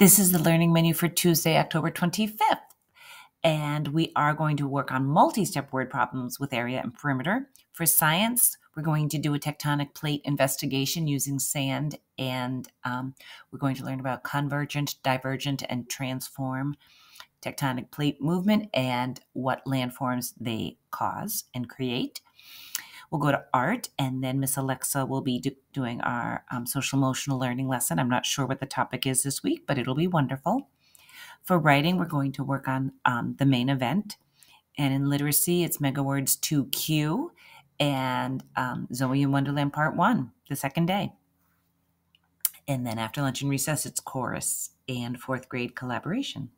This is the learning menu for Tuesday, October 25th. And we are going to work on multi step word problems with area and perimeter. For science, we're going to do a tectonic plate investigation using sand, and um, we're going to learn about convergent, divergent, and transform tectonic plate movement and what landforms they cause and create. We'll go to art, and then Miss Alexa will be do- doing our um, social emotional learning lesson. I'm not sure what the topic is this week, but it'll be wonderful. For writing, we're going to work on um, the main event. And in literacy, it's Mega Words 2Q and um, Zoe in Wonderland Part 1, the second day. And then after lunch and recess, it's chorus and fourth grade collaboration.